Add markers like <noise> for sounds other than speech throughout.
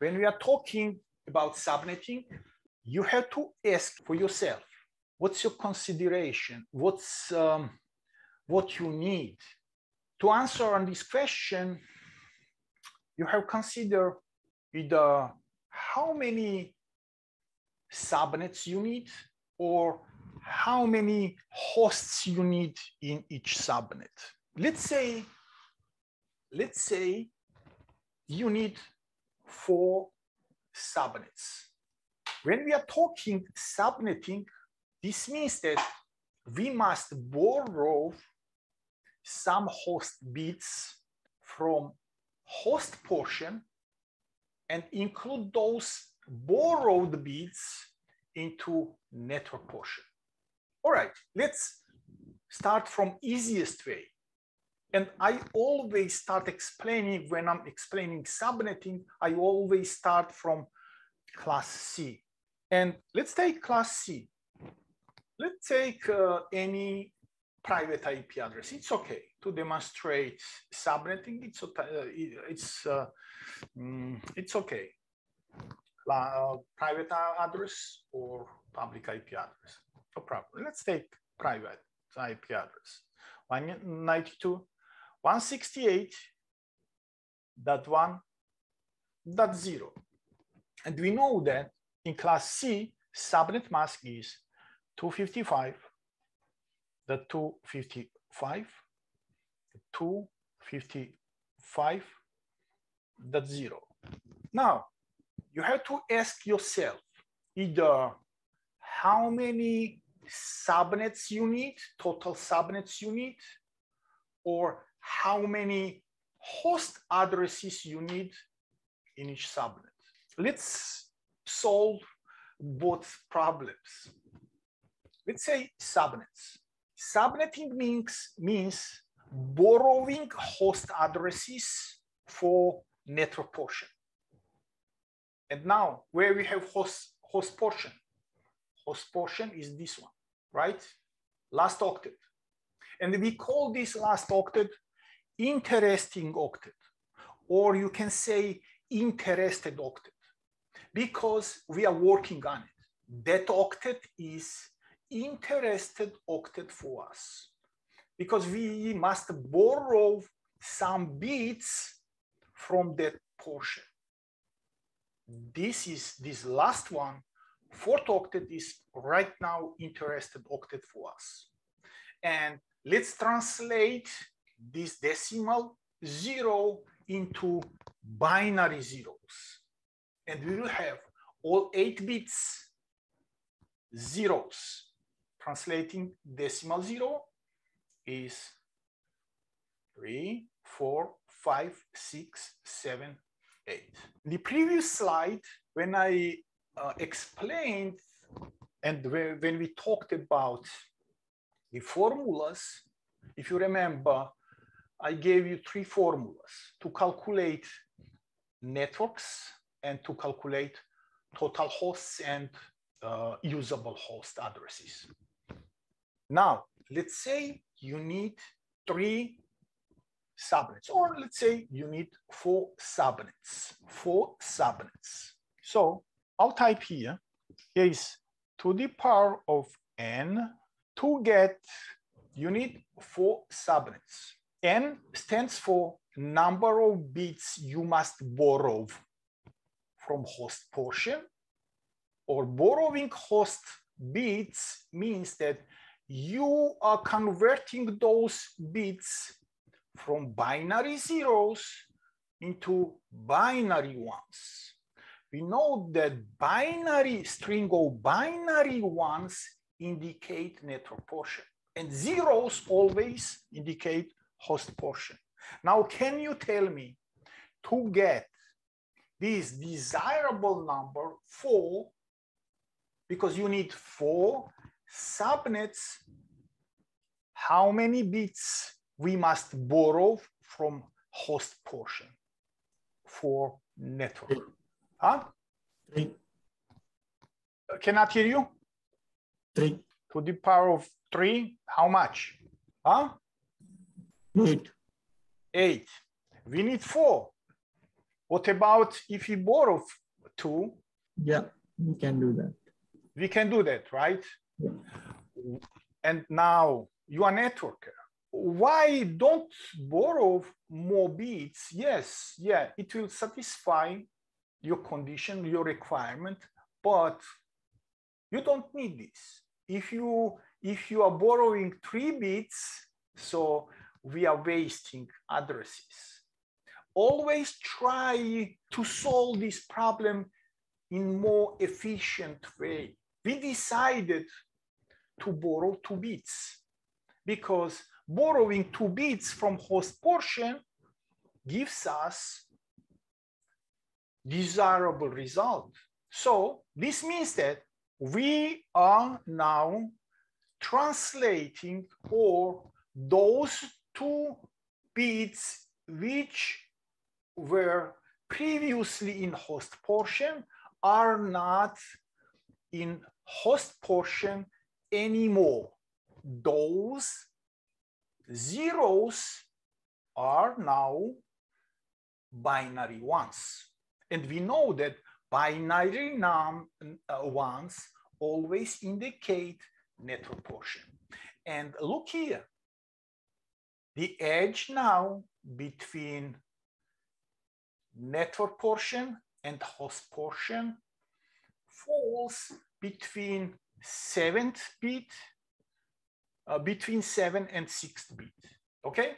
when we are talking about subnetting, you have to ask for yourself, what's your consideration? What's um, what you need? To answer on this question, you have considered either how many subnets you need or how many hosts you need in each subnet. Let's say, let's say you need four subnets. When we are talking subnetting, this means that we must borrow some host bits from host portion and include those borrowed bits into network portion. All right, let's start from easiest way. And I always start explaining when I'm explaining subnetting, I always start from class C. And let's take class C. Let's take uh, any private IP address. It's okay to demonstrate subnetting. It's uh, it's uh, mm, it's okay. Uh, private address or public IP address. No problem. Let's take private IP address. 192 168.1.0. And we know that in class C, subnet mask is 255, the 255, 255, that zero. Now, you have to ask yourself either how many subnets you need, total subnets you need, or how many host addresses you need in each subnet. Let's solve both problems. Let's say subnets. Subnetting means, means borrowing host addresses for network portion. And now where we have host, host portion, host portion is this one, right? Last octet. And we call this last octet interesting octet, or you can say interested octet, because we are working on it. That octet is interested octet for us, because we must borrow some bits from that portion. This is this last one, fourth octet is right now interested octet for us. And let's translate this decimal zero into binary zeros. And we will have all eight bits zeros. Translating decimal zero is three, four, five, six, seven, eight. The previous slide, when I uh, explained and when we talked about the formulas, if you remember, I gave you three formulas to calculate networks and to calculate total hosts and uh, usable host addresses. Now, let's say you need three subnets, or let's say you need four subnets, four subnets. So I'll type here, is to the power of n to get, you need four subnets. N stands for number of bits you must borrow from host portion or borrowing host bits means that you are converting those bits from binary zeros into binary ones. We know that binary string of binary ones indicate network portion and zeros always indicate host portion. Now, can you tell me to get this desirable number four, because you need four subnets, how many bits we must borrow from host portion for network? Three. Huh? Three. Cannot hear you? Three. To the power of three, how much? Huh? Eight. Eight. We need four. What about if we borrow two? Yeah, we can do that. We can do that, right? Yeah. And now you are networker. Why don't borrow more bits? Yes, yeah, it will satisfy your condition, your requirement, but you don't need this. If you if you are borrowing three bits, so we are wasting addresses. Always try to solve this problem in more efficient way. We decided to borrow two bits because borrowing two bits from host portion gives us desirable result. So this means that we are now translating or those two bits which were previously in host portion are not in host portion anymore. Those zeros are now binary ones. And we know that binary num uh, ones always indicate network portion. And look here, the edge now between network portion and host portion falls between seventh bit, uh, between seven and sixth bit, okay?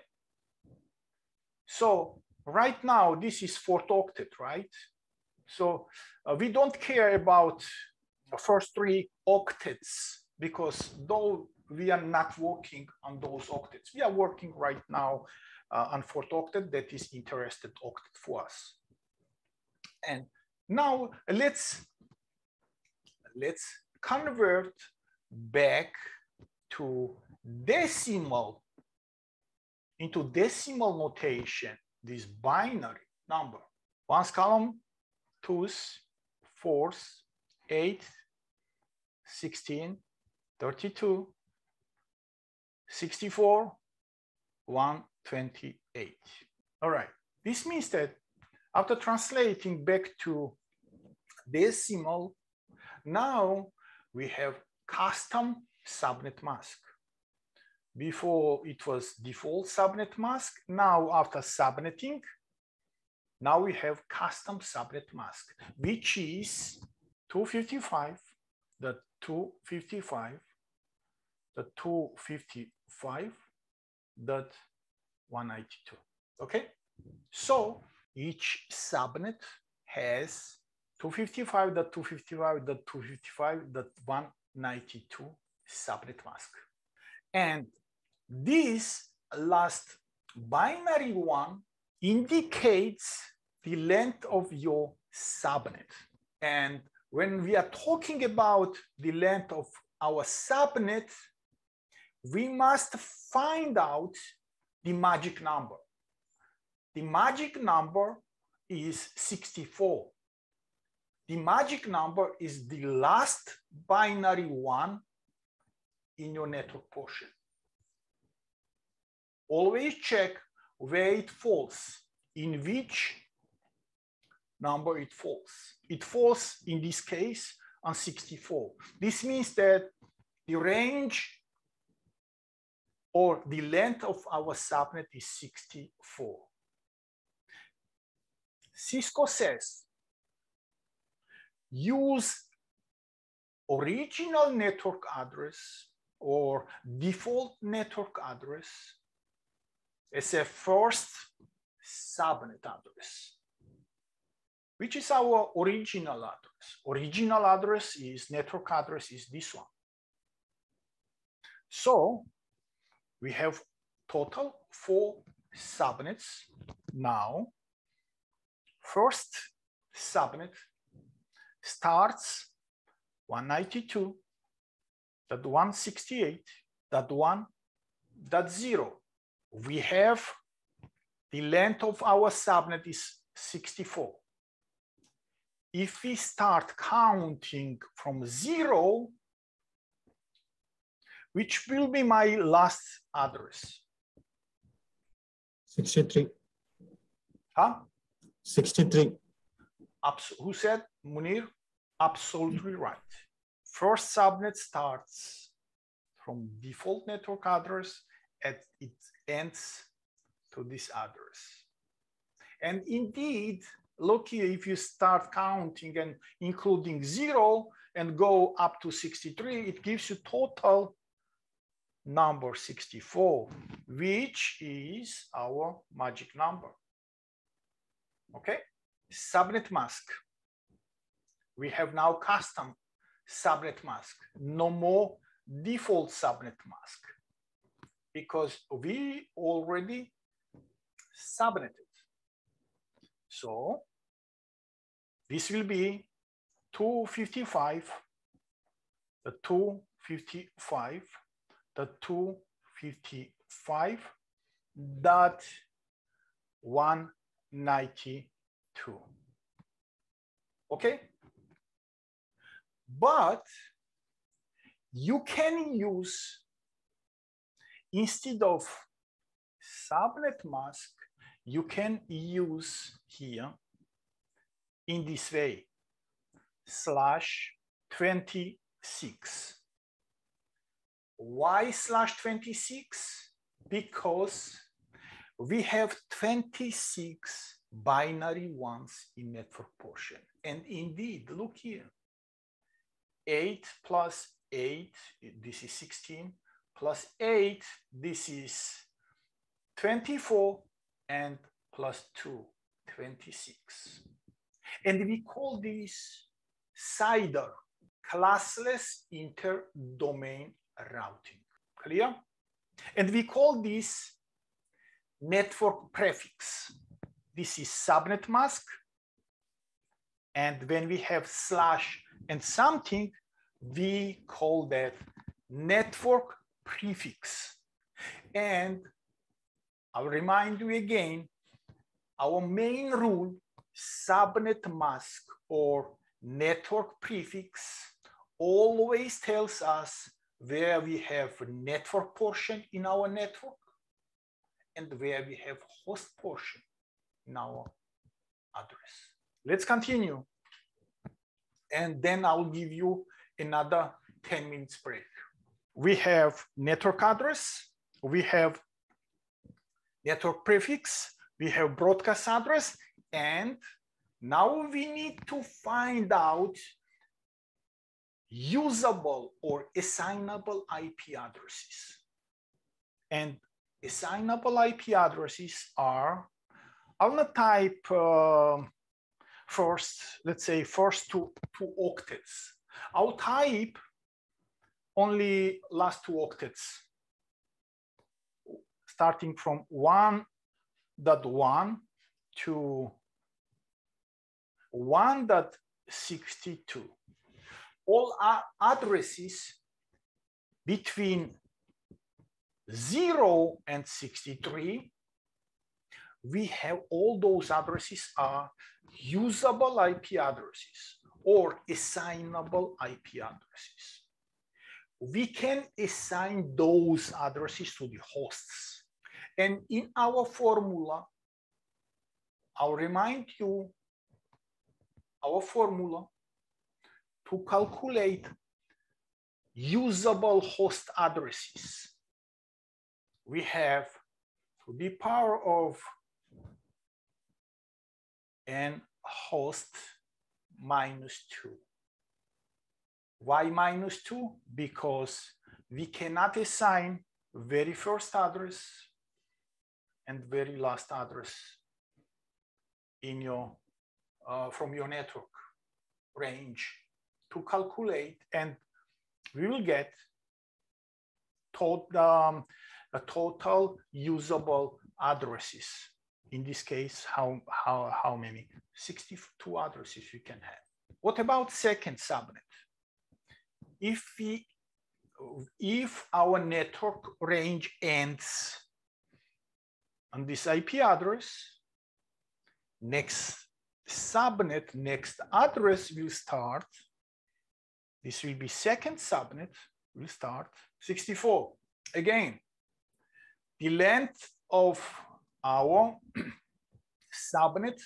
So right now, this is fourth octet, right? So uh, we don't care about the first three octets because though we are not working on those octets, we are working right now uh, on fourth octet that is interested octet for us. And now let's let's convert back to decimal into decimal notation this binary number ones column twos fours eight 16 32 64 128 all right this means that after translating back to decimal now we have custom subnet mask. Before it was default subnet mask. Now after subnetting, now we have custom subnet mask, which is 255, the 255, dot 192. Okay, so each subnet has 255.255.255.192 subnet mask. And this last binary one indicates the length of your subnet. And when we are talking about the length of our subnet, we must find out the magic number. The magic number is 64. The magic number is the last binary one in your network portion. Always check where it falls, in which number it falls. It falls, in this case, on 64. This means that the range or the length of our subnet is 64. Cisco says use original network address or default network address as a first subnet address, which is our original address. Original address is network address is this one. So we have total four subnets now. First subnet starts 192 that 168 that 1 that 0 we have the length of our subnet is 64 if we start counting from 0 which will be my last address 63 huh 63. Abs- who said Munir? Absolutely right. First subnet starts from default network address and it ends to this address. And indeed, look here, if you start counting and including zero and go up to 63, it gives you total number 64, which is our magic number. Okay, subnet mask. We have now custom subnet mask, no more default subnet mask because we already subnetted. So this will be 255, the 255, the 255 dot 192. Okay? But you can use, instead of subnet mask, you can use here in this way, slash 26. Why slash 26? Because we have 26 binary ones in network portion. And indeed, look here, 8 plus 8, this is 16, plus 8, this is 24, and plus 2, 26. And we call this CIDR, classless inter-domain routing. Clear? And we call this network prefix. This is subnet mask. And when we have slash and something, we call that network prefix. And I'll remind you again, our main rule, subnet mask or network prefix always tells us where we have network portion in our network and where we have host portion in our address. Let's continue. And then I'll give you another 10 minutes break. We have network address, we have network prefix, we have broadcast address, and now we need to find out usable or assignable IP addresses. And assignable IP addresses are, I'll gonna type uh, first, let's say first two, two octets. I'll type only last two octets, starting from 1.1 to 1.62 all addresses between 0 and 63, we have all those addresses are usable IP addresses or assignable IP addresses. We can assign those addresses to the hosts. And in our formula, I'll remind you our formula to calculate usable host addresses, we have to the power of n host minus 2. Why minus 2? Because we cannot assign very first address and very last address in your uh, from your network range to calculate and we will get um, a total usable addresses. In this case, how, how, how many? 62 addresses you can have. What about second subnet? If we, if our network range ends on this IP address, next subnet, next address will start this will be second subnet, we'll start 64. Again, the length of our <clears throat> subnet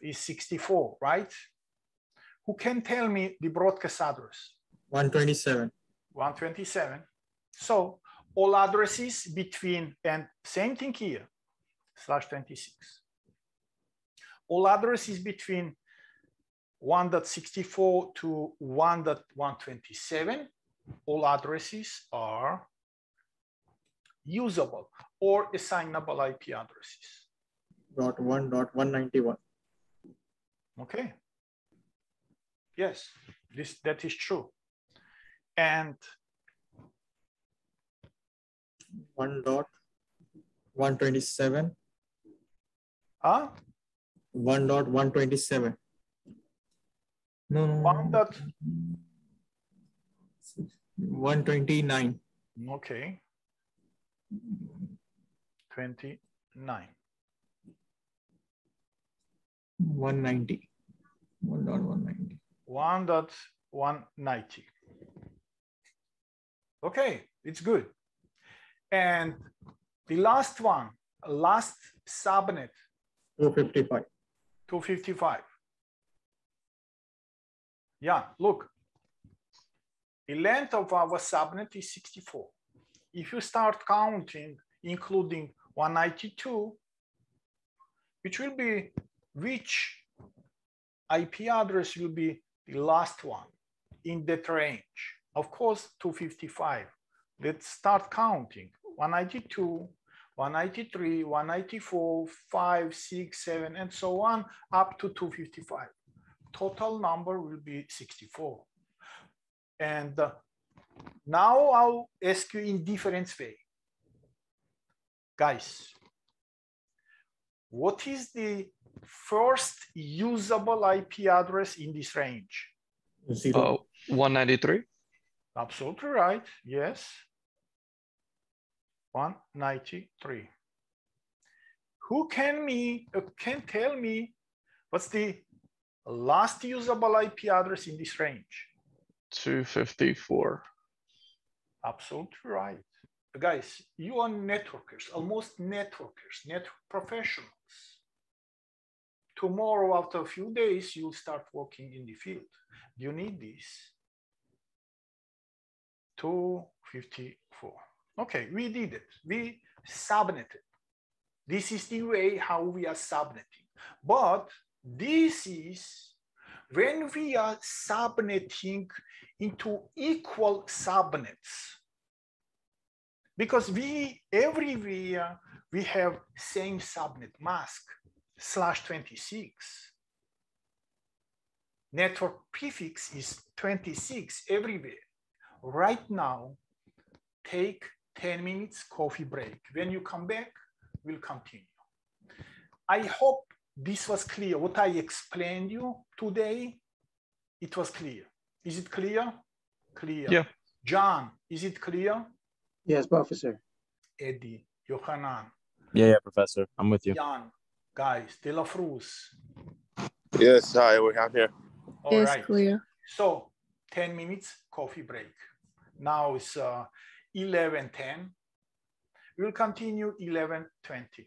is 64, right? Who can tell me the broadcast address? 127. 127. So all addresses between, and same thing here, slash 26. All addresses between 1.64 to 1.127, all addresses are usable or assignable IP addresses. Dot one dot one ninety one. Okay. Yes, this that is true. And one dot one twenty seven. uh, One dot one twenty seven. No, no. one dot, One twenty nine. okay. 29. One ninety. One dot one ninety. 1.190. Okay, it's good. And the last one, last subnet, Two fifty five. 255. Yeah, look. The length of our subnet is 64. If you start counting, including 192, which will be, which IP address will be the last one in that range? Of course, 255. Let's start counting. 192, 193, 194, 5, 6, 7, and so on, up to 255. Total number will be 64. And uh, now I'll ask you in different way. Guys, what is the first usable IP address in this range? Zero. Uh, 193. Absolutely right. Yes. 193. Who can me uh, can tell me what's the last usable IP address in this range? 254. Absolutely right. Guys, you are networkers, almost networkers, network professionals. Tomorrow, after a few days, you'll start working in the field. You need this. 254. Okay, we did it. We subnetted. This is the way how we are subnetting. But this is when we are subnetting into equal subnets. Because we everywhere we have same subnet mask slash 26. Network prefix is 26 everywhere. Right now, take 10 minutes coffee break. When you come back, we'll continue. I hope this was clear. What I explained you today, it was clear. Is it clear? Clear. Yeah. John, is it clear? Yes, Professor. Eddie, Yohanan, Yeah, yeah, Professor. I'm with you. Jan, guys, De La Cruz. Yes, hi, we have here. All Yes, right. clear. So 10 minutes coffee break. Now it's uh, 11.10. We'll continue 11.20.